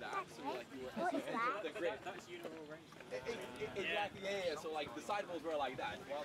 doing like you were what is that? the grid. That's uniform range. Exactly. Yeah, yeah. So like the side walls were like that. Well,